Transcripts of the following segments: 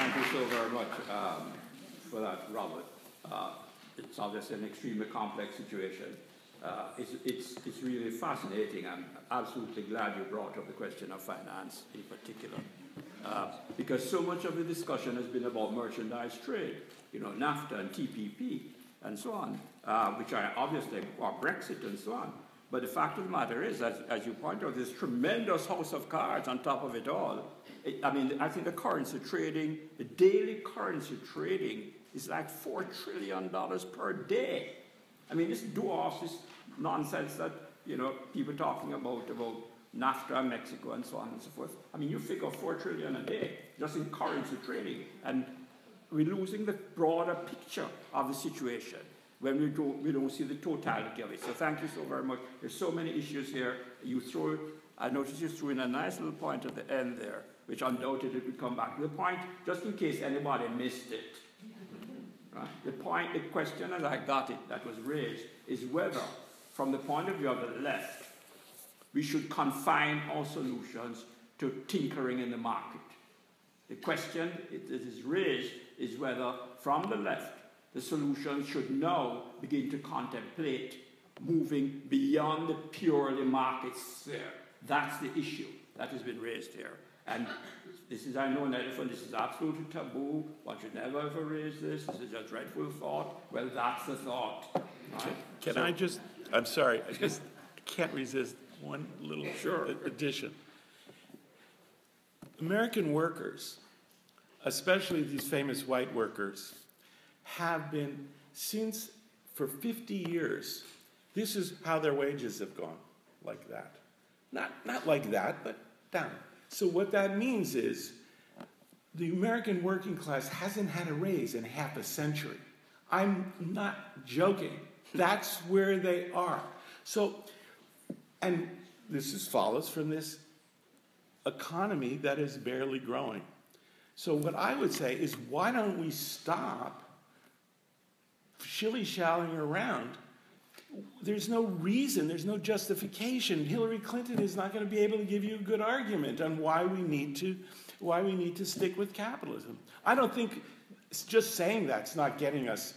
thank you so very much um, for that, Robert. Uh, it's obviously an extremely complex situation. Uh, it's, it's, it's really fascinating. I'm absolutely glad you brought up the question of finance in particular. Uh, because so much of the discussion has been about merchandise trade, you know, NAFTA and TPP and so on, uh, which are obviously, or Brexit and so on. But the fact of the matter is, as, as you point out, this tremendous house of cards on top of it all. It, I mean, I think the currency trading, the daily currency trading is like $4 trillion per day. I mean, this dwarfs this nonsense that, you know, people talking about, about NAFTA, Mexico, and so on and so forth. I mean, you figure 4 trillion a day just in currency trading. And we're losing the broader picture of the situation when we don't, we don't see the totality of it. So thank you so very much. There's so many issues here. You throw, I noticed you threw in a nice little point at the end there, which undoubtedly will come back to the point, just in case anybody missed it. Right? The point, the question as I got it that was raised is whether, from the point of view of the left, we should confine our solutions to tinkering in the market. The question that is raised is whether, from the left, the solution should now begin to contemplate moving beyond the purely market sphere. That's the issue that has been raised here. And this is, I know, an elephant, this is absolutely taboo. One should never ever raise this. This is a dreadful thought. Well, that's the thought. Right? Can so, I just, I'm sorry, I just can't resist one little sure. addition. American workers, especially these famous white workers, have been since for 50 years, this is how their wages have gone, like that. Not, not like that, but down. So, what that means is the American working class hasn't had a raise in half a century. I'm not joking. That's where they are. So, and this is, follows from this economy that is barely growing. So, what I would say is, why don't we stop shilly shallying around? There's no reason, there's no justification. Hillary Clinton is not going to be able to give you a good argument on why we need to, why we need to stick with capitalism. I don't think just saying that's not getting us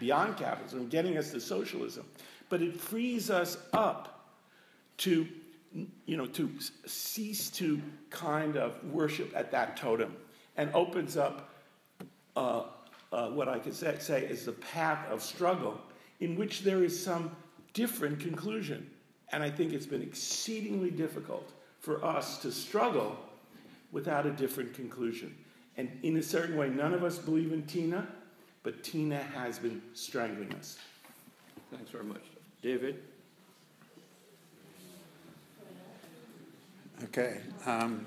beyond capitalism, getting us to socialism, but it frees us up to you know, to cease to kind of worship at that totem and opens up uh, uh, what I could say, say is the path of struggle in which there is some different conclusion. And I think it's been exceedingly difficult for us to struggle without a different conclusion. And in a certain way, none of us believe in Tina, but Tina has been strangling us. Thanks very much. David? Okay. Um,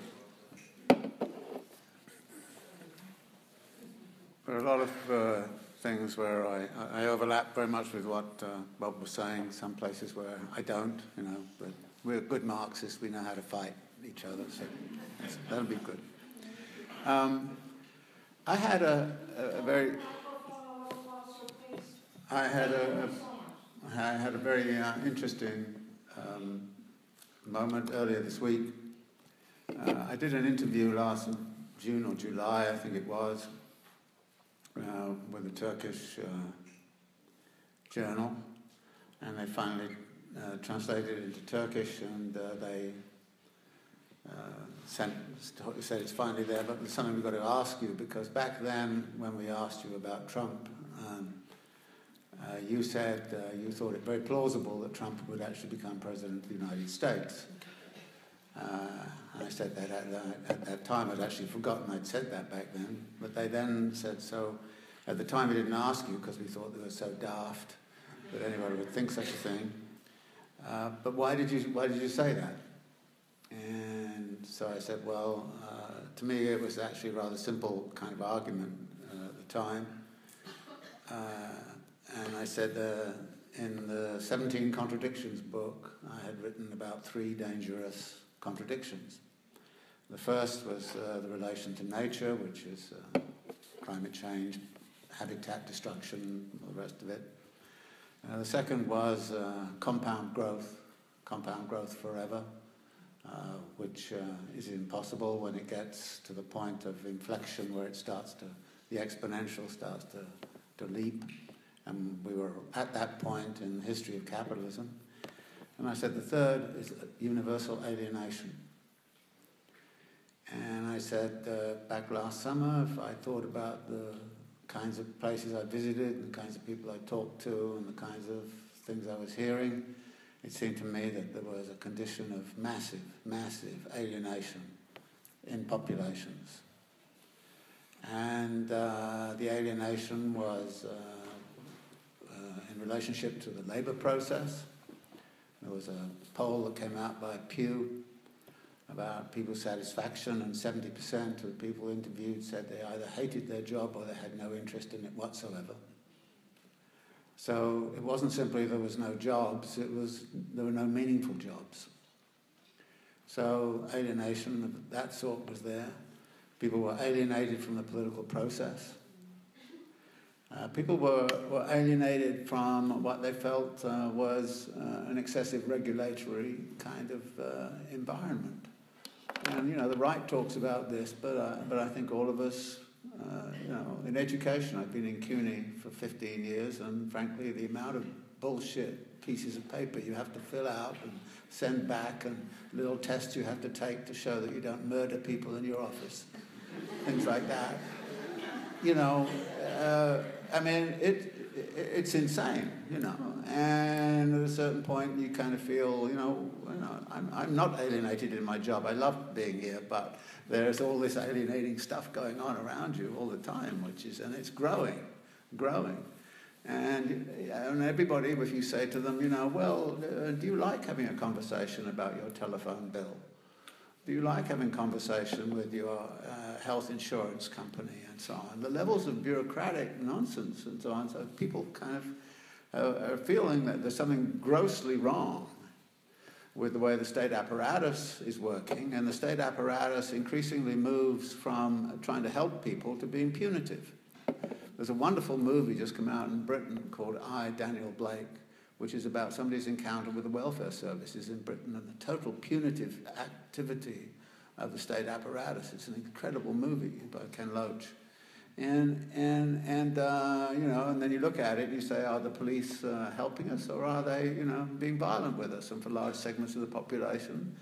there are a lot of uh, things where I, I, overlap very much with what uh, Bob was saying, some places where I don't, you know, but we're good Marxists, we know how to fight each other, so that'll be good. Um, I had a, a, very, I had a, a I had a very uh, interesting um, moment earlier this week. Uh, I did an interview last June or July, I think it was, uh, with a Turkish uh, journal, and they finally uh, translated it into Turkish, and uh, they uh, sent, said it's finally there, but there's something we've got to ask you because back then, when we asked you about Trump, um, you said you thought it very plausible that Trump would actually become president of the United States. Uh, I said that at, at, that time. I'd actually forgotten I'd said that back then. But they then said, so at the time we didn't ask you because we thought they were so daft that anybody would think such a thing. Uh, but why did, you, why did you say that? And so I said, well, uh, to me it was actually a rather simple kind of argument uh, at the time. Uh, and I said, in the 17 Contradictions book, I had written about three dangerous contradictions. The first was uh, the relation to nature, which is uh, climate change, habitat destruction, all the rest of it. Uh, the second was uh, compound growth, compound growth forever. uh, which uh, is impossible when it gets to the point of inflection where it starts to, the exponential starts to, to leap. And we were at that point in the history of capitalism. And I said the third is universal alienation. And I said uh, back last summer, if I thought about the kinds of places I visited the kinds of people I talked to and the kinds of things I was hearing, it seemed to me that there was a condition of massive, massive alienation in populations. And uh, the alienation was uh, uh, in relationship to the labour process. There was a poll that came out by Pew about people's satisfaction, and 70% of the people interviewed said they either hated their job or they had no interest in it whatsoever. So it wasn't simply there was no jobs, it was there were no meaningful jobs. So alienation of that sort was there. People were alienated from the political process. Uh, people were, were alienated from what they felt uh, was uh, an excessive regulatory kind of uh, environment. And, you know, the right talks about this, but, uh, but I think all of us, uh, you know, in education, I've been in CUNY for 15 years, and frankly, the amount of bullshit pieces of paper you have to fill out and send back, and little tests you have to take to show that you don't murder people in your office, things like that. You know, uh, I mean, it, it's insane, you know. And at a certain point, you kind of feel, you know, you know I'm, I'm not alienated in my job. I love being here, but there's all this alienating stuff going on around you all the time, which is, and it's growing, growing. And, and everybody, if you say to them, you know, well, uh, do you like having a conversation about your telephone bill? Do you like having conversation with your uh, health insurance company and so on? The levels of bureaucratic nonsense and so on. So people kind of are feeling that there's something grossly wrong with the way the state apparatus is working, and the state apparatus increasingly moves from trying to help people to being punitive. There's a wonderful movie just come out in Britain called I, Daniel Blake, which is about somebody's encounter with the welfare services in Britain and the total punitive activity of the state apparatus. It's an incredible movie by Ken Loach. And, and, and uh, you know, and then you look at it and you say, are the police uh, helping us or are they, you know, being violent with us? And for large segments of the population,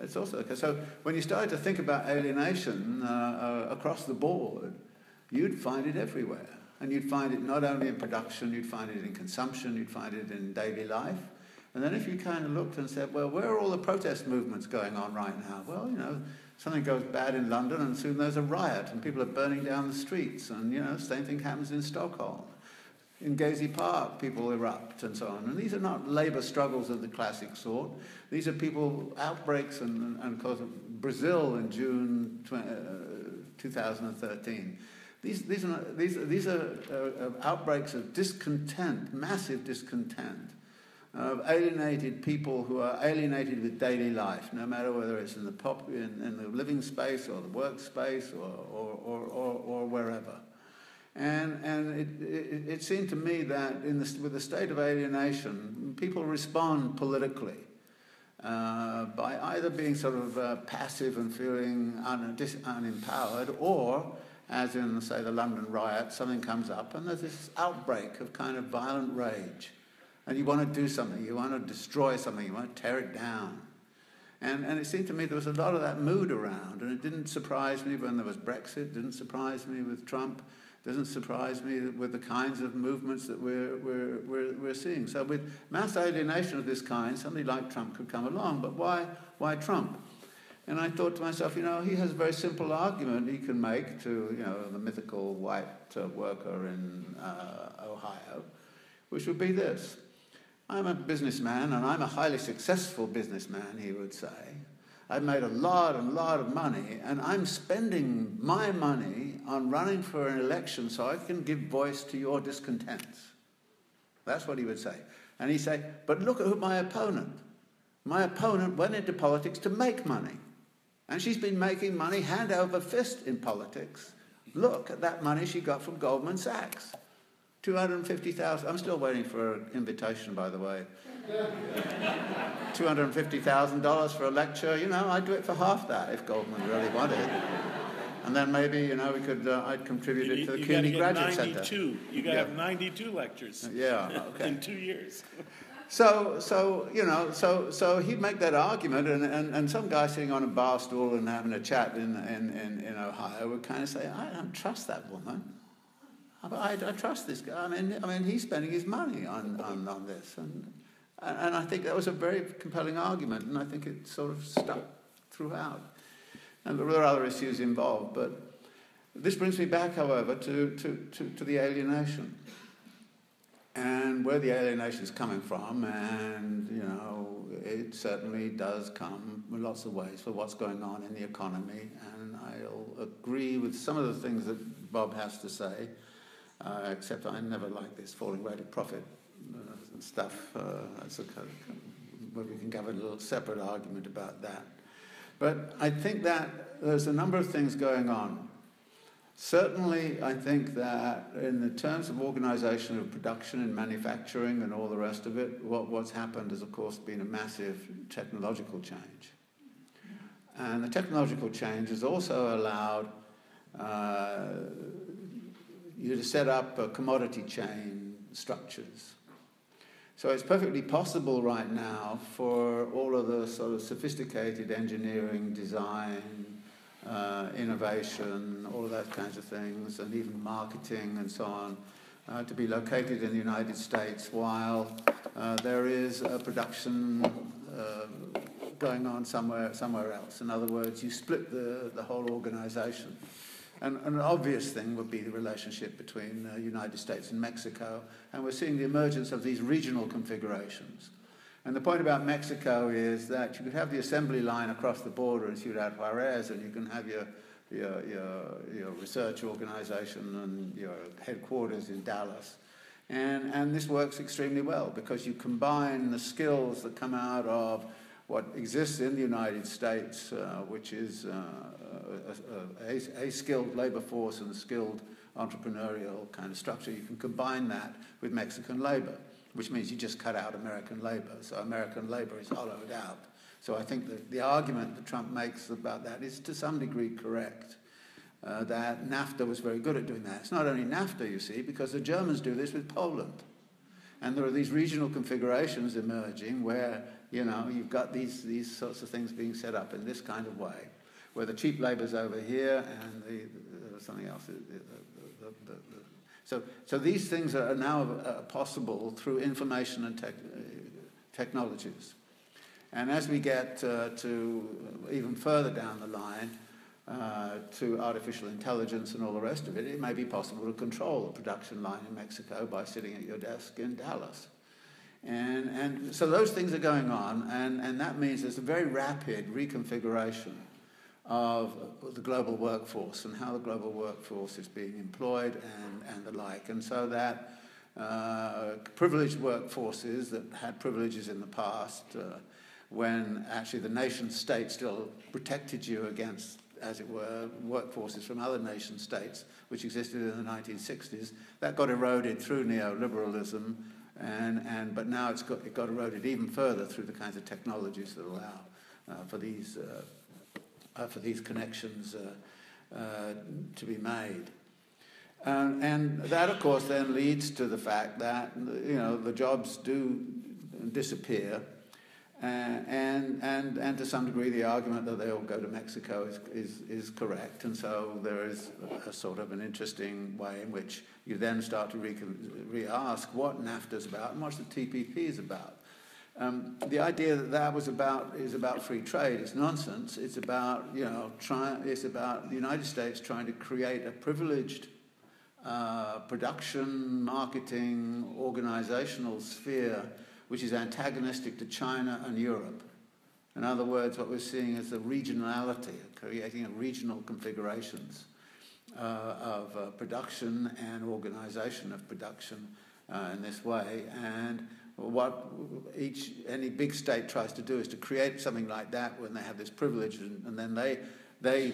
it's also okay. So when you started to think about alienation uh, uh across the board, you'd find it everywhere. And you'd find it not only in production, you'd find it in consumption, you'd find it in daily life. And then if you kind of looked and said, well, where are all the protest movements going on right now? Well, you know, something goes bad in London and soon there's a riot and people are burning down the streets. And, you know, same thing happens in Stockholm. In Gezi Park, people erupt and so on. And these are not labor struggles of the classic sort. These are people, outbreaks, and, and of course, Brazil in June 20, uh, 2013 these, these are, these, these are uh, outbreaks of discontent, massive discontent, of alienated people who are alienated with daily life, no matter whether it's in the, pop, in, in the living space or the workspace or, or, or, or, or wherever. And, and it, it, it, seemed to me that in the, with the state of alienation, people respond politically. Uh, by either being sort of uh, passive and feeling un, dis, unempowered, or as in, say, the London riot, something comes up and there's this outbreak of kind of violent rage. And you want to do something, you want to destroy something, you want to tear it down. And, and it seemed to me there was a lot of that mood around, and it didn't surprise me when there was Brexit, didn't surprise me with Trump, doesn't surprise me with the kinds of movements that we're, we're, we're, we're seeing. So with mass alienation of this kind, somebody like Trump could come along, but why, why Trump? And I thought to myself, you know, he has a very simple argument he can make to, you know, the mythical white uh, worker in uh, Ohio, which would be this. I'm a businessman and I'm a highly successful businessman, he would say. I've made a lot and lot of money and I'm spending my money on running for an election so I can give voice to your discontents. That's what he would say. And he'd say, but look at my opponent. My opponent went into politics to make money. And she's been making money hand over fist in politics. Look at that money she got from Goldman Sachs. 250,000. I'm still waiting for an invitation, by the way. $250,000 for a lecture, you know, I'd do it for half that if Goldman really wanted. And then maybe, you know, we could, uh, I'd contribute it to the CUNY Graduate 92. Center. You got to Yeah. have 92 lectures Yeah, okay. in two years. So, so you know, so so he'd make that argument, and, and, and some guy sitting on a bar stool and having a chat in, in, in, in Ohio would kind of say, I don't trust that woman. I, I, trust this guy. I mean, I mean, he's spending his money on, on, on this, and, and I think that was a very compelling argument, and I think it sort of stuck throughout. And there were other issues involved, but this brings me back, however, to, to, to, to the alienation and where the alienation is coming from, and you know, it certainly does come in lots of ways for what's going on in the economy. And I'll agree with some of the things that Bob has to say, uh, except I never like this falling rate of profit uh, stuff. Uh, that's a we can have a little separate argument about that. But I think that there's a number of things going on. Certainly, I think that in the terms of organisation of production and manufacturing and all the rest of it, what, what's happened has, of course, been a massive technological change. And the technological change has also allowed uh, you to set up a commodity chain structures. So it's perfectly possible right now for all of the sort of sophisticated engineering, design, uh, innovation, all of those kinds of things, and even marketing and so on, uh, to be located in the United States while uh, there is a production uh, going on somewhere, somewhere else. In other words, you split the, the whole organization. And, an obvious thing would be the relationship between the United States and Mexico, and we're seeing the emergence of these regional configurations. And the point about Mexico is that you could have the assembly line across the border in Ciudad Juarez, and you can have your, your, your, your research organization and your headquarters in Dallas. And, and this works extremely well because you combine the skills that come out of what exists in the United States, uh, which is uh, a, a, a, skilled labor force and a skilled entrepreneurial kind of structure. You can combine that with Mexican labor which means you just cut out American labor. So American labor is hollowed out. So I think that the argument that Trump makes about that is to some degree correct. Uh, that NAFTA was very good at doing that. It's not only NAFTA, you see, because the Germans do this with Poland. And there are these regional configurations emerging where, you know, you've got these, these sorts of things being set up in this kind of way, where the cheap labor's over here and the, the something else, the, the, so, so these things are now uh, possible through information and tech, uh, technologies. And as we get uh, to even further down the line, uh, to artificial intelligence and all the rest of it, it may be possible to control a production line in Mexico by sitting at your desk in Dallas. And, and so those things are going on, and, and that means there's a very rapid reconfiguration of the global workforce and how the global workforce is being employed and, and the like. And so that uh, privileged workforces that had privileges in the past, uh, when actually the nation state still protected you against, as it were, workforces from other nation states, which existed in the 1960s, that got eroded through neoliberalism. And, and, but now it's got, it got eroded even further through the kinds of technologies that allow uh, for these uh, uh, for these connections uh, uh, to be made. Um, and that, of course, then leads to the fact that you know the jobs do disappear, uh, and and and to some degree, the argument that they all go to Mexico is is, is correct. And so there is a, sort of an interesting way in which you then start to re-ask what NAFTA is about and what the TPP is about. Um, the idea that that was about is about free trade is nonsense. It's about you know try, it's about the United States trying to create a privileged uh, production, marketing, organizational sphere which is antagonistic to China and Europe. In other words, what we're seeing is the regionality, creating a regional configurations uh, of uh, production and organization of production uh, in this way, and what each any big state tries to do is to create something like that when they have this privilege, and, and then they they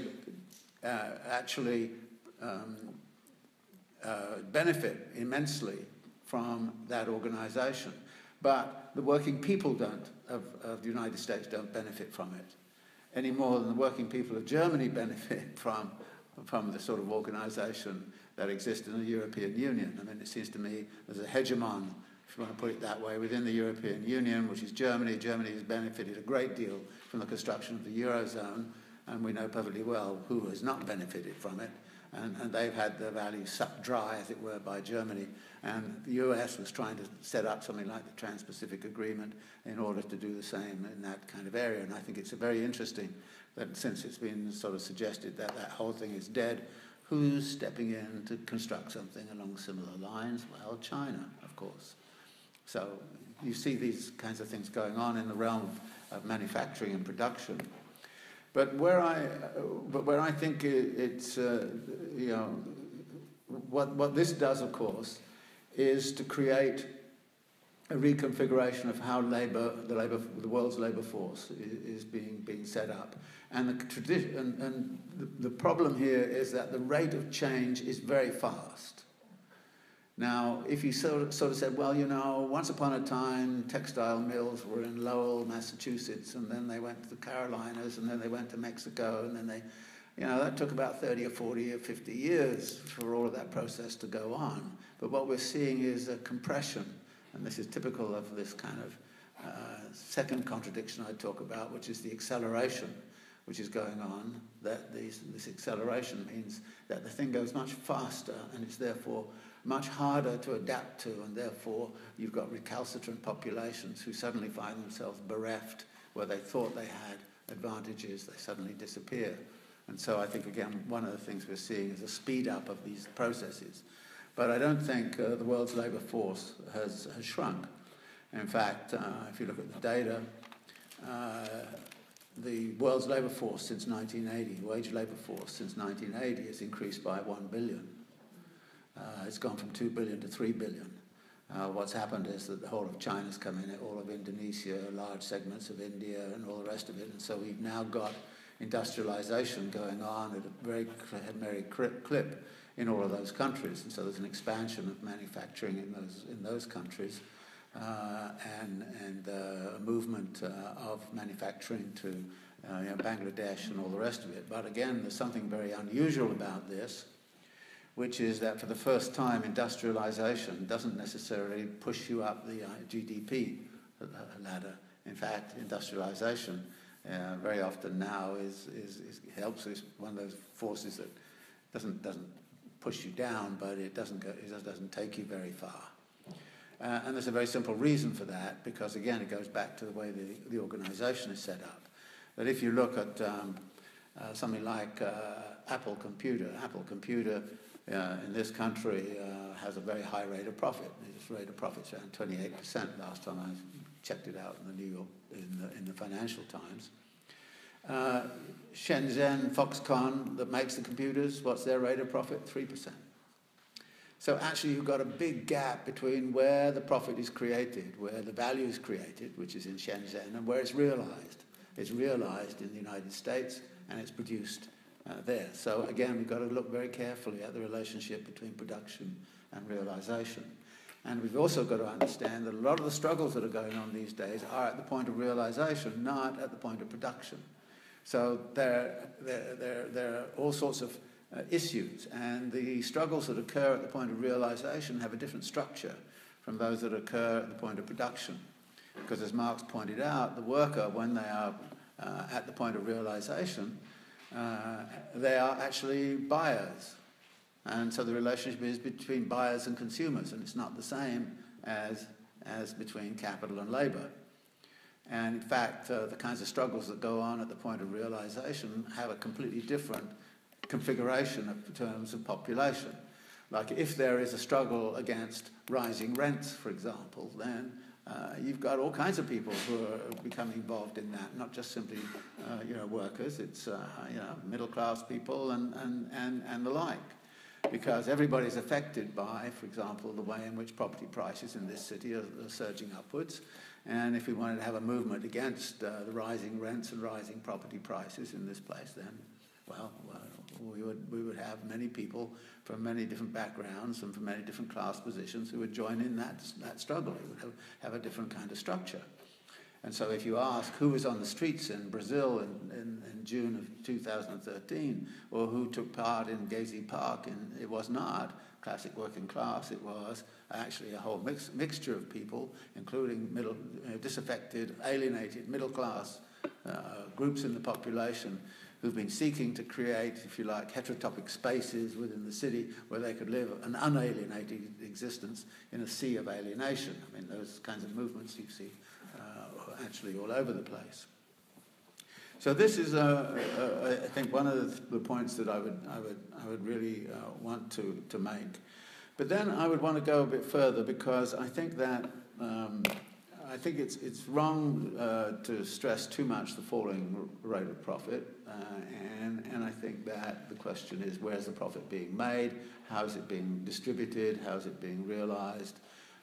uh, actually um, uh, benefit immensely from that organization. But the working people don't, of, of the United States don't benefit from it any more than the working people of Germany benefit from, from the sort of organization that exists in the European Union. I mean, it seems to me there's a hegemon, if you want to put it that way, within the European Union, which is Germany. Germany has benefited a great deal from the construction of the Eurozone, and we know perfectly well who has not benefited from it and, and they've had their values sucked dry, as it were, by Germany. And the US was trying to set up something like the Trans Pacific Agreement in order to do the same in that kind of area. And I think it's very interesting that since it's been sort of suggested that that whole thing is dead, who's stepping in to construct something along similar lines? Well, China, of course. So you see these kinds of things going on in the realm of manufacturing and production. But where I, but where I think it, it's, uh, you know, what, what this does, of course, is to create a reconfiguration of how labor, the, labor, the world's labor force is, is being, being set up. And, the, tradition, and, and the, the problem here is that the rate of change is very fast. Now, if you sort of, sort of said, well, you know, once upon a time, textile mills were in Lowell, Massachusetts, and then they went to the Carolinas, and then they went to Mexico, and then they, you know, that took about 30 or 40 or 50 years for all of that process to go on. But what we're seeing is a compression, and this is typical of this kind of uh, second contradiction I talk about, which is the acceleration which is going on. That these, this acceleration means that the thing goes much faster, and it's therefore much harder to adapt to, and therefore you've got recalcitrant populations who suddenly find themselves bereft where they thought they had advantages, they suddenly disappear. And so I think, again, one of the things we're seeing is a speed up of these processes. But I don't think uh, the world's labour force has, has shrunk. In fact, uh, if you look at the data, uh, the world's labour force since 1980, wage labour force since 1980 has increased by 1 billion. Uh, it's gone from 2 billion to 3 billion. Uh, what's happened is that the whole of China's come in, all of Indonesia, large segments of India, and all the rest of it. And so we've now got industrialization going on at a very, very clip in all of those countries. And so there's an expansion of manufacturing in those, in those countries uh, and, and uh, a movement uh, of manufacturing to uh, you know, Bangladesh and all the rest of it. But again, there's something very unusual about this which is that for the first time, industrialization doesn't necessarily push you up the uh, GDP ladder. In fact, industrialization uh, very often now is, is, is helps is one of those forces that doesn't doesn't push you down, but it doesn't go, it doesn't take you very far. Uh, and there's a very simple reason for that, because again, it goes back to the way the, the organization is set up. That if you look at um, uh, something like uh, Apple Computer, Apple Computer uh, in this country uh, has a very high rate of profit. Its rate of profit is around 28% last time I checked it out in the New York, in the, in the Financial Times. Uh, Shenzhen, Foxconn, that makes the computers, what's their rate of profit? 3%. So actually you've got a big gap between where the profit is created, where the value is created, which is in Shenzhen, and where it's realized. It's realized in the United States and it's produced uh, there. So again, we've got to look very carefully at the relationship between production and realization. And we've also got to understand that a lot of the struggles that are going on these days are at the point of realization, not at the point of production. So there, there, there, there are all sorts of uh, issues, and the struggles that occur at the point of realization have a different structure from those that occur at the point of production. Because as Marx pointed out, the worker, when they are uh, at the point of realization, uh, they are actually buyers. And so the relationship is between buyers and consumers, and it's not the same as, as between capital and labor. And in fact, uh, the kinds of struggles that go on at the point of realization have a completely different configuration of terms of population. Like if there is a struggle against rising rents, for example, then uh, you've got all kinds of people who are becoming involved in that, not just simply uh, you know, workers, it's uh, you know, middle class people and, and, and, and the like. Because everybody's affected by, for example, the way in which property prices in this city are, are surging upwards. And if we wanted to have a movement against uh, the rising rents and rising property prices in this place, then, well, We would, we would have many people from many different backgrounds and from many different class positions who would join in that, that struggle. It would have, have a different kind of structure. And so if you ask who was on the streets in Brazil in, in, in June of 2013, or who took part in Gezi Park, and it was not classic working class, it was actually a whole mix, mixture of people, including middle, disaffected, alienated, middle class uh, groups in the population who've been seeking to create, if you like, heterotopic spaces within the city where they could live an unalienated existence in a sea of alienation. I mean, those kinds of movements you see actually all over the place. So this is, uh, uh, I think, one of the points that I would, I would, I would really uh, want to, to make. But then I would want to go a bit further because I think that um, I think it's, it's wrong uh, to stress too much the falling rate of profit. Uh, and, and I think that the question is where's the profit being made? How is it being distributed? How is it being realized?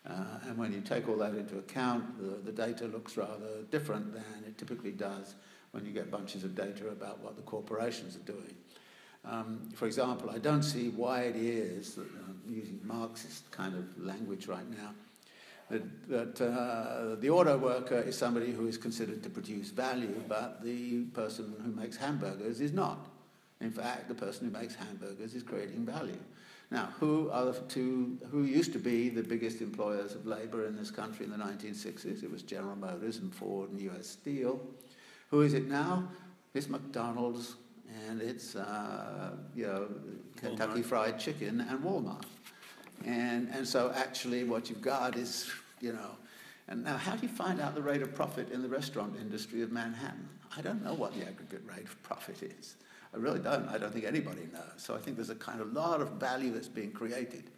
Uh, and when you take all that into account, the, the data looks rather different than it typically does when you get bunches of data about what the corporations are doing. Um, for example, I don't see why it is, that, uh, using Marxist kind of language right now, that, that uh, the auto worker is somebody who is considered to produce value, but the person who makes hamburgers is not. In fact, the person who makes hamburgers is creating value. Now, who are the two, who used to be the biggest employers of labour in this country in the 1960s? It was General Motors and Ford and US Steel. Who is it now? It's McDonald's and it's, uh, you know, Kentucky Walmart. Fried Chicken and Walmart. And, and so actually what you've got is, you know, and now how do you find out the rate of profit in the restaurant industry of Manhattan? I don't know what the aggregate rate of profit is. I really don't. I don't think anybody knows. So I think there's a kind of lot of value that's being created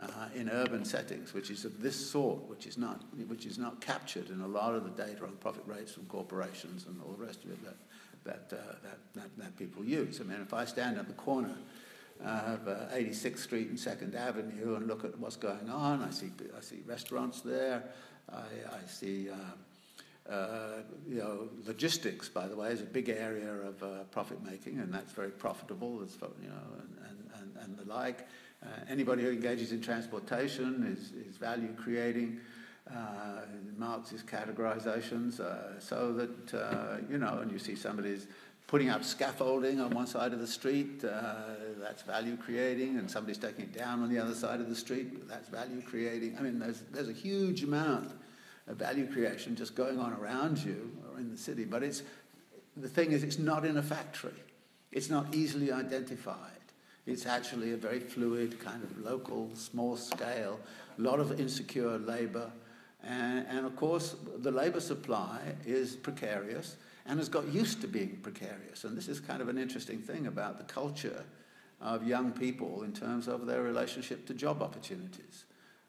uh, in urban settings, which is of this sort, which is not which is not captured in a lot of the data on profit rates from corporations and all the rest of it that that uh, that, that, that people use. I mean, if I stand at the corner uh, 86th Street and Second Avenue and look at what's going on, I see I see restaurants there. I, I see. Um, uh, you know, logistics, by the way, is a big area of uh, profit making, and that's very profitable. It's, you know, and, and, and the like. Uh, anybody who engages in transportation is, is value creating. Uh, Marxist categorizations, uh, so that uh, you know, and you see somebody's putting up scaffolding on one side of the street, uh, that's value creating, and somebody's taking it down on the other side of the street, that's value creating. I mean, there's there's a huge amount of value creation just going on around you or in the city. But it's, the thing is, it's not in a factory. It's not easily identified. It's actually a very fluid, kind of local, small scale, a lot of insecure labor. And, and of course, the labor supply is precarious and has got used to being precarious. And this is kind of an interesting thing about the culture of young people in terms of their relationship to job opportunities.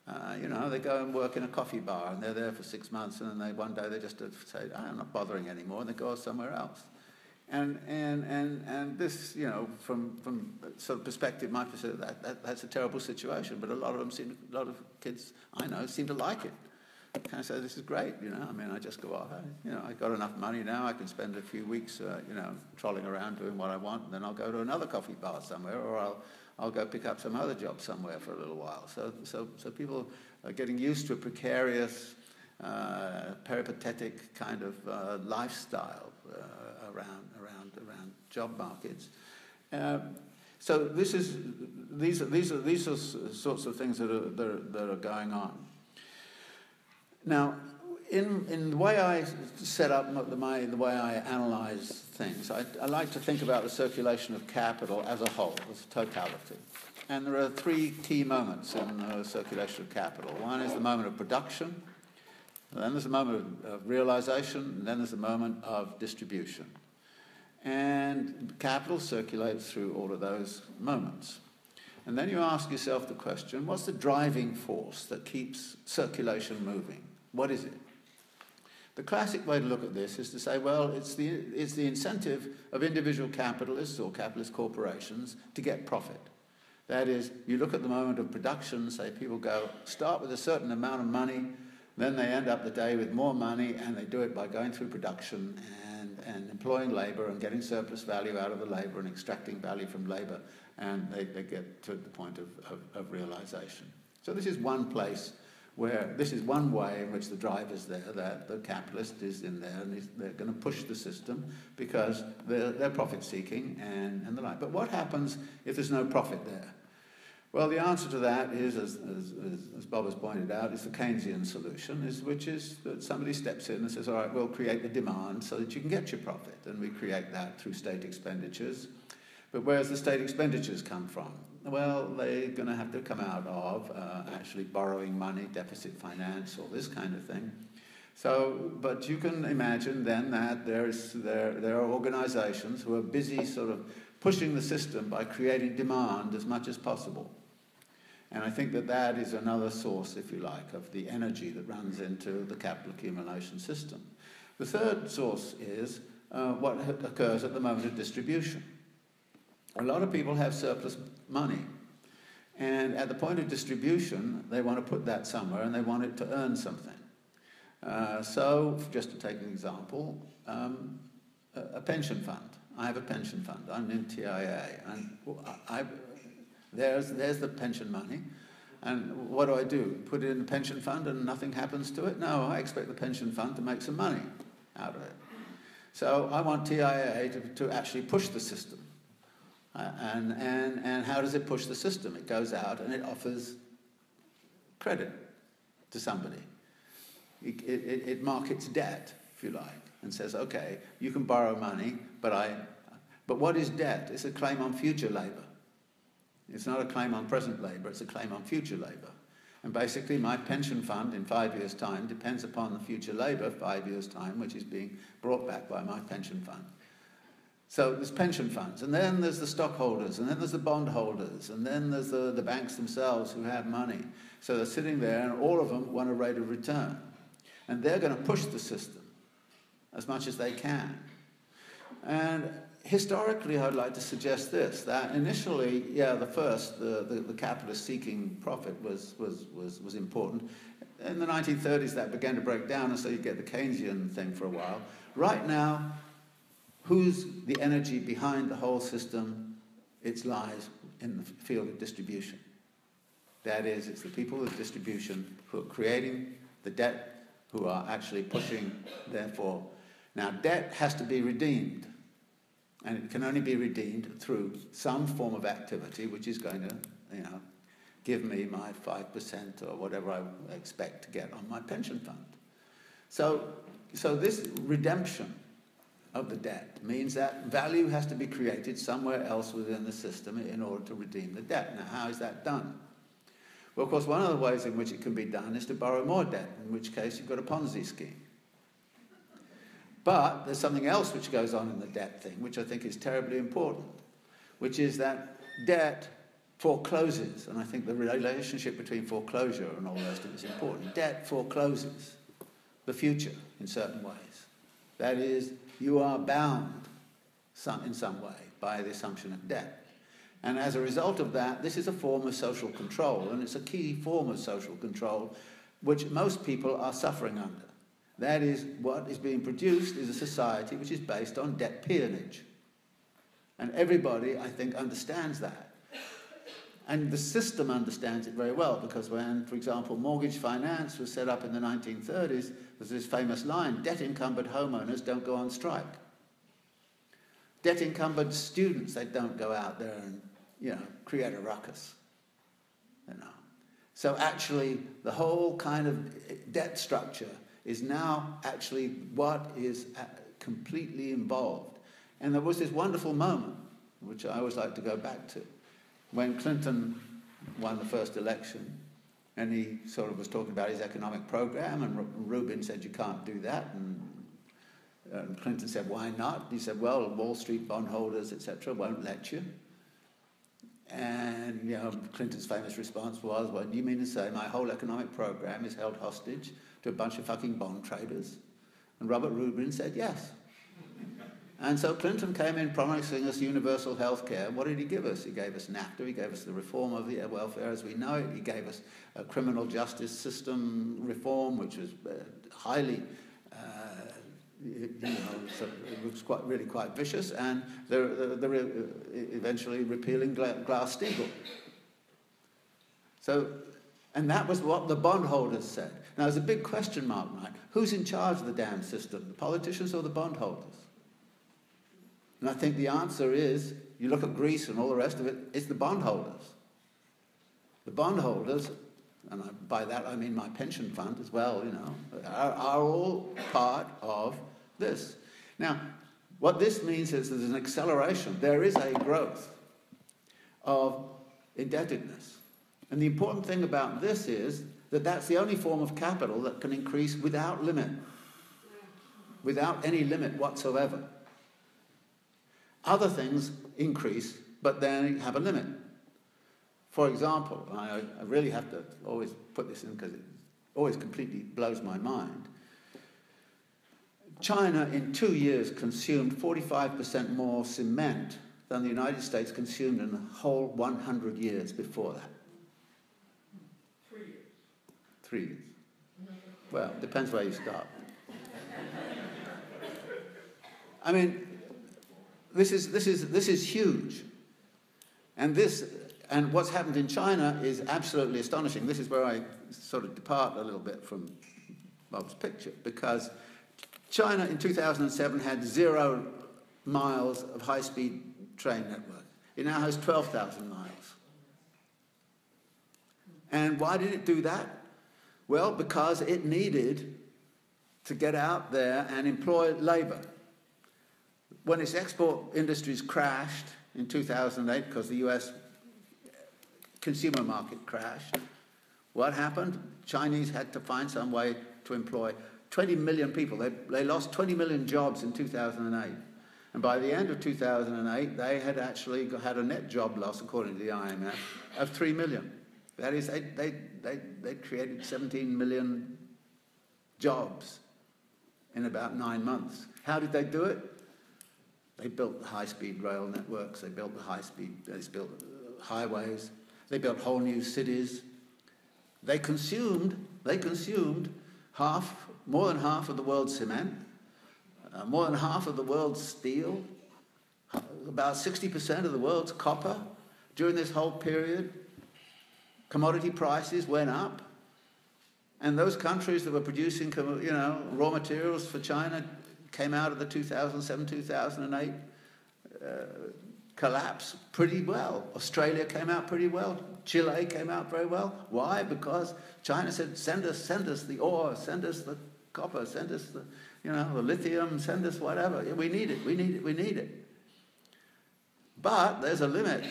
Uh, you know, they go and work in a coffee bar and they're there for six months and then they, one day they just say, oh, I'm not bothering anymore, and they go somewhere else. And, and, and, and this, you know, from, from sort of perspective, my perspective, that, that, that's a terrible situation, but a lot of them seem, a lot of kids I know seem to like it. Kind of say, this is great, you know, I mean, I just go, oh, you know, I've got enough money now, I can spend a few weeks, uh, you know, trolling around doing what I want, and then I'll go to another coffee bar somewhere, or I'll, I'll go pick up some other job somewhere for a little while. So, so, so people are getting used to a precarious, uh, peripatetic kind of uh, lifestyle uh, around, around, around job markets. Um, so this is, these, are, these, are, these are sorts of things that are, that are, that are going on. Now, in, in the way I set up my, the way I analyze things, I, I like to think about the circulation of capital as a whole, as a totality. And there are three key moments in the circulation of capital. One is the moment of production, then there's a moment of, of realization, and then there's a moment of distribution. And capital circulates through all of those moments. And then you ask yourself the question what's the driving force that keeps circulation moving? What is it? The classic way to look at this is to say, well, it's the, it's the incentive of individual capitalists or capitalist corporations to get profit. That is, you look at the moment of production, say people go, start with a certain amount of money, Then they end up the day with more money, and they do it by going through production and, and employing labour and getting surplus value out of the labour and extracting value from labour, and they, they get to the point of, of, of realisation. So this is one place where this is one way in which the driver's there, that the capitalist is in there and they're going to push the system because they're, they're profit seeking and, and the like. But what happens if there's no profit there? Well, the answer to that is, as, as, as Bob has pointed out, is the Keynesian solution, is, which is that somebody steps in and says, all right, we'll create the demand so that you can get your profit. And we create that through state expenditures. But where's the state expenditures come from? Well, they're going to have to come out of uh, actually borrowing money, deficit finance, all this kind of thing. So, but you can imagine then that there's, there, there are organizations who are busy sort of pushing the system by creating demand as much as possible. And I think that that is another source, if you like, of the energy that runs into the capital accumulation system. The third source is uh, what occurs at the moment of distribution. A lot of people have surplus money. And at the point of distribution, they want to put that somewhere and they want it to earn something. Uh, so, just to take an example, um, a, a, pension fund. I have a pension fund. I'm in TIAA. And I, I, there's, there's the pension money. And what do I do? Put it in the pension fund and nothing happens to it? No, I expect the pension fund to make some money out of it. So I want TIAA to, to actually push the system. Uh, and, and, and how does it push the system? It goes out and it offers credit to somebody. It, it, it markets debt, if you like, and says, okay, you can borrow money, but I. But what is debt? It's a claim on future labour. It's not a claim on present labour, it's a claim on future labour. And basically, my pension fund in five years' time depends upon the future labour, five years' time, which is being brought back by my pension fund. So there's pension funds, and then there's the stockholders, and then there's the bondholders, and then there's the, the banks themselves who have money. So they're sitting there, and all of them want a rate of return. And they're going to push the system as much as they can. And historically, I'd like to suggest this that initially, yeah, the first, the, the, the capitalist seeking profit was, was, was, was important. In the 1930s, that began to break down, and so you get the Keynesian thing for a while. Right now, Who's the energy behind the whole system? It lies in the field of distribution. That is, it's the people of distribution who are creating the debt, who are actually pushing, therefore. Now, debt has to be redeemed, and it can only be redeemed through some form of activity which is going to, you know, give me my 5% or whatever I expect to get on my pension fund. So, so this redemption of the debt means that value has to be created somewhere else within the system in order to redeem the debt. Now, how is that done? Well, of course, one of the ways in which it can be done is to borrow more debt, in which case you've got a Ponzi scheme. But there's something else which goes on in the debt thing, which I think is terribly important, which is that debt forecloses, and I think the relationship between foreclosure and all of it is important. Debt forecloses the future in certain ways. That is, you are bound some, in some way by the assumption of debt. And as a result of that, this is a form of social control, and it's a key form of social control which most people are suffering under. That is, what is being produced is a society which is based on debt peonage. And everybody, I think, understands that. And the system understands it very well because when, for example, mortgage finance was set up in the 1930s, there's this famous line debt encumbered homeowners don't go on strike. Debt encumbered students, they don't go out there and, you know, create a ruckus. You know. So actually, the whole kind of debt structure is now actually what is uh, completely involved. And there was this wonderful moment, which I always like to go back to, when Clinton won the first election and he sort of was talking about his economic program, and Rubin said, You can't do that. And, and Clinton said, Why not? He said, Well, Wall Street bondholders, etc., won't let you. And you know, Clinton's famous response was, Well, do you mean to say my whole economic program is held hostage to a bunch of fucking bond traders? And Robert Rubin said, Yes. And so Clinton came in promising us universal health care. What did he give us? He gave us NAFTA, he gave us the reform of the welfare as we know it, he gave us a criminal justice system reform, which was uh, highly, uh, you know, it was quite, really quite vicious, and they're, they're uh, eventually repealing Glass-Steagall. So, and that was what the bondholders said. Now, there's a big question mark, right? Who's in charge of the damn system, the politicians or the bondholders? And I think the answer is you look at Greece and all the rest of it, it's the bondholders. The bondholders, and by that I mean my pension fund as well, you know, are, are all part of this. Now, what this means is there's an acceleration, there is a growth of indebtedness. And the important thing about this is that that's the only form of capital that can increase without limit, without any limit whatsoever. Other things increase, but then have a limit. For example, I, I really have to always put this in because it always completely blows my mind. China in two years consumed 45% more cement than the United States consumed in the whole 100 years before that. Three years. Three years. Well, depends where you start. I mean, this is, this is, this is huge. And this, and what's happened in China is absolutely astonishing. This is where I sort of depart a little bit from Bob's picture, because China in 2007 had zero miles of high-speed train network. It now has 12,000 miles. And why did it do that? Well, because it needed to get out there and employ labor when its export industries crashed in 2008 because the US consumer market crashed, what happened? Chinese had to find some way to employ 20 million people. They, they lost 20 million jobs in 2008. And by the end of 2008, they had actually had a net job loss, according to the IMF, of 3 million. That is, they, they, they, they created 17 million jobs in about nine months. How did they do it? They built the high-speed rail networks. They built the high-speed. They built uh, highways. They built whole new cities. They consumed. They consumed half, more than half of the world's cement, uh, more than half of the world's steel, about 60% of the world's copper. During this whole period, commodity prices went up, and those countries that were producing, you know, raw materials for China came out of the 2007 2008 uh, collapse pretty well. Australia came out pretty well. Chile came out very well. Why? Because China said, send us, send us the ore, send us the copper, send us the, you know, the lithium, send us whatever. We need it, we need it, we need it. But there's a limit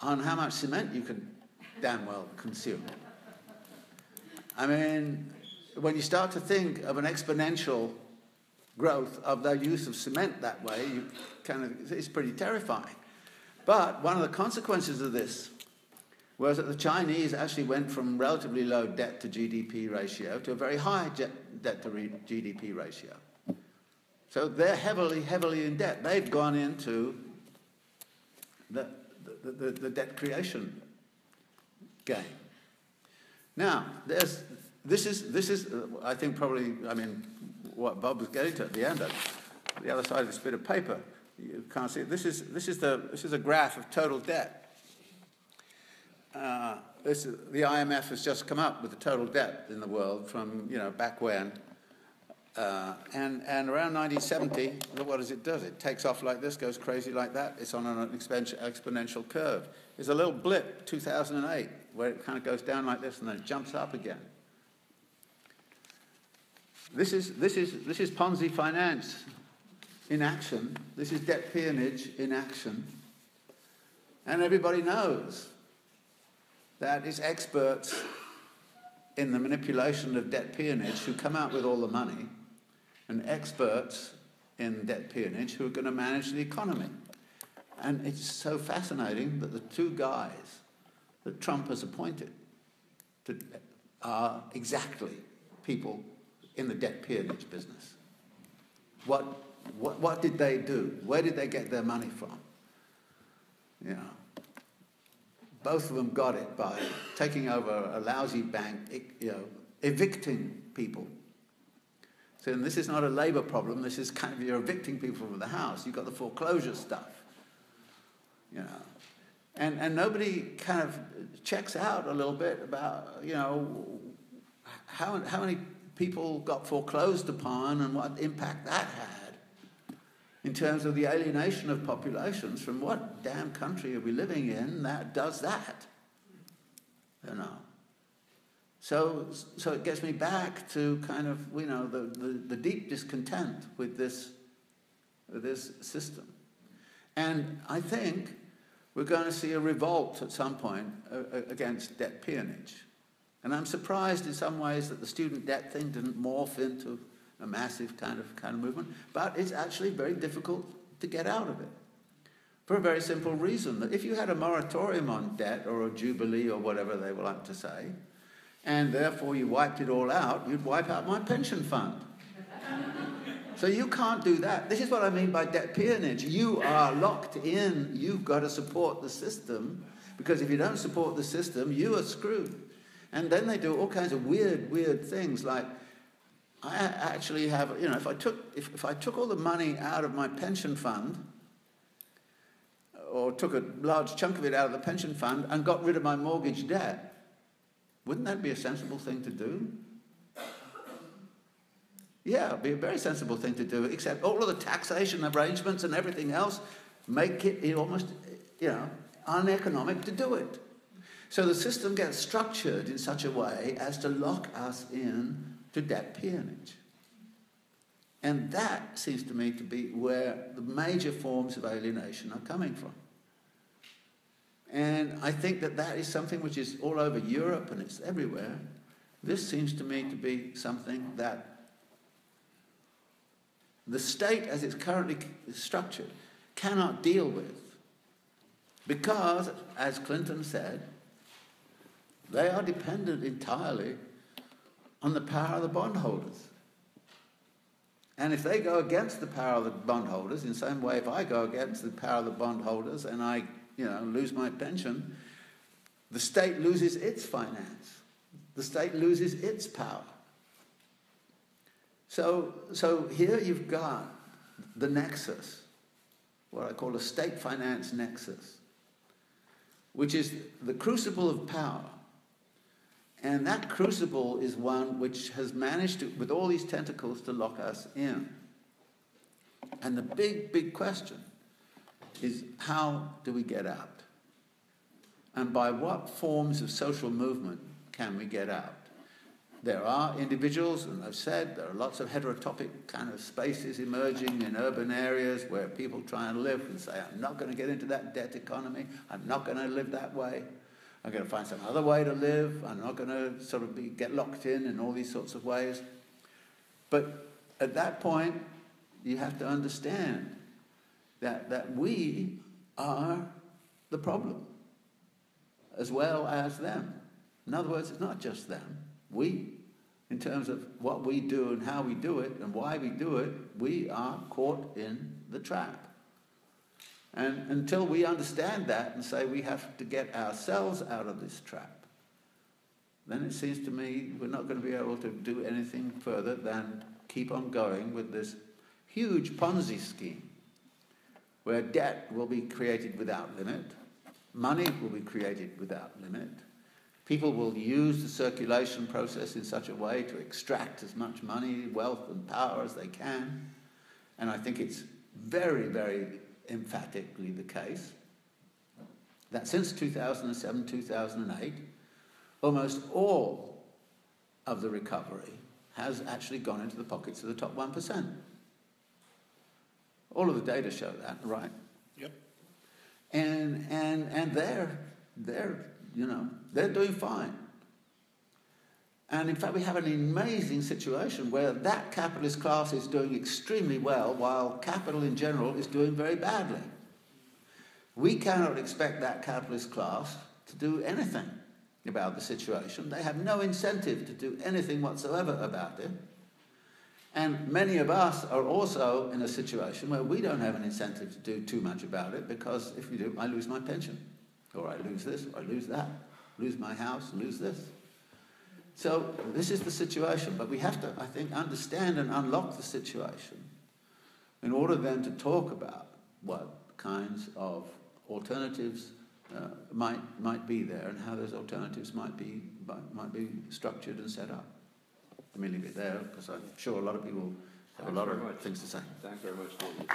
on how much cement you can damn well consume. I mean, when you start to think of an exponential growth of the use of cement that way, you kind of, it's pretty terrifying. But one of the consequences of this was that the Chinese actually went from relatively low debt to GDP ratio to a very high debt to GDP ratio. So they're heavily, heavily in debt. They've gone into the, the, the, the debt creation game. Now, there's, this is, this is, uh, I think probably, I mean, what Bob was getting to at the end. Of, the other side of this bit of paper, you can't see it. This is, this is, the, this is a graph of total debt. Uh, this is, the IMF has just come up with the total debt in the world from, you know, back when. Uh, and, and around 1970, what does it do? It takes off like this, goes crazy like that. It's on an exponential curve. There's a little blip, 2008, where it kind of goes down like this and then jumps up again. This is, this is, this is Ponzi finance in action. This is debt peonage in action. And everybody knows that it's experts in the manipulation of debt peonage who come out with all the money and experts in debt peonage who are going to manage the economy. And it's so fascinating that the two guys that Trump has appointed to, are exactly people in the debt peonage business. What what, what did they do? Where did they get their money from? You know, both of them got it by taking over a lousy bank, you know, evicting people. So this is not a labour problem. This is kind of you're evicting people from the house. You've got the foreclosure stuff. You know, and and nobody kind of checks out a little bit about you know how how many people got foreclosed upon and what impact that had in terms of the alienation of populations from what damn country are we living in that does that? You know. So, so it gets me back to kind of, you know, the, the, the deep discontent with this, with this system. And I think we're going to see a revolt at some point uh, uh, against debt peonage. And I'm surprised in some ways that the student debt thing didn't morph into a massive kind of, kind of movement, but it's actually very difficult to get out of it. For a very simple reason that if you had a moratorium on debt or a jubilee or whatever they would like to say, and therefore you wiped it all out, you'd wipe out my pension fund. so you can't do that. This is what I mean by debt peonage. You are locked in, you've got to support the system, because if you don't support the system, you are screwed. And then they do all kinds of weird, weird things like I actually have, you know, if I took, if, if I took all the money out of my pension fund, or took a large chunk of it out of the pension fund and got rid of my mortgage debt, wouldn't that be a sensible thing to do? Yeah, it'd be a very sensible thing to do, except all of the taxation arrangements and everything else make it almost, you know, uneconomic to do it. So the system gets structured in such a way as to lock us in to debt peonage. And that seems to me to be where the major forms of alienation are coming from. And I think that that is something which is all over Europe and it's everywhere. This seems to me to be something that the state, as it's currently structured, cannot deal with. Because, as Clinton said, they are dependent entirely on the power of the bondholders. And if they go against the power of the bondholders, in the same way, if I go against the power of the bondholders and I you know, lose my pension, the state loses its finance. The state loses its power. So, so here you've got the nexus, what I call a state finance nexus, which is the crucible of power. And that crucible is one which has managed to, with all these tentacles, to lock us in. And the big, big question is how do we get out? And by what forms of social movement can we get out? There are individuals, and I've said there are lots of heterotopic kind of spaces emerging in urban areas where people try and live and say, I'm not going to get into that debt economy, I'm not going to live that way. I'm going to find some other way to live. I'm not going to sort of be, get locked in in all these sorts of ways. But at that point, you have to understand that, that we are the problem as well as them. In other words, it's not just them. We, in terms of what we do and how we do it and why we do it, we are caught in the trap. And until we understand that and say we have to get ourselves out of this trap, then it seems to me we're not going to be able to do anything further than keep on going with this huge Ponzi scheme where debt will be created without limit, money will be created without limit. People will use the circulation process in such a way to extract as much money, wealth, and power as they can. And I think it's very, very emphatically the case that since 2007 2008, almost all of the recovery has actually gone into the pockets of the top 1%. All of the data show that, right? Yep. And and and they're they're you know they're doing fine. And in fact, we have an amazing situation where that capitalist class is doing extremely well, while capital in general is doing very badly. We cannot expect that capitalist class to do anything about the situation. They have no incentive to do anything whatsoever about it. And many of us are also in a situation where we don't have an incentive to do too much about it because if we do, I lose my pension, or I lose this, or I lose that, lose my house, lose this. So this is the situation, but we have to, I think, understand and unlock the situation in order then to talk about what kinds of alternatives uh, might, might be there and how those alternatives might be, might, might be structured and set up. Let me leave it there because I'm sure a lot of people have a lot of much. things to say. Thanks very much, David.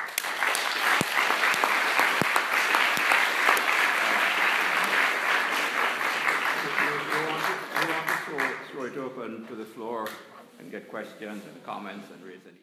We throw, throw it open to the floor and get questions and comments and raise any.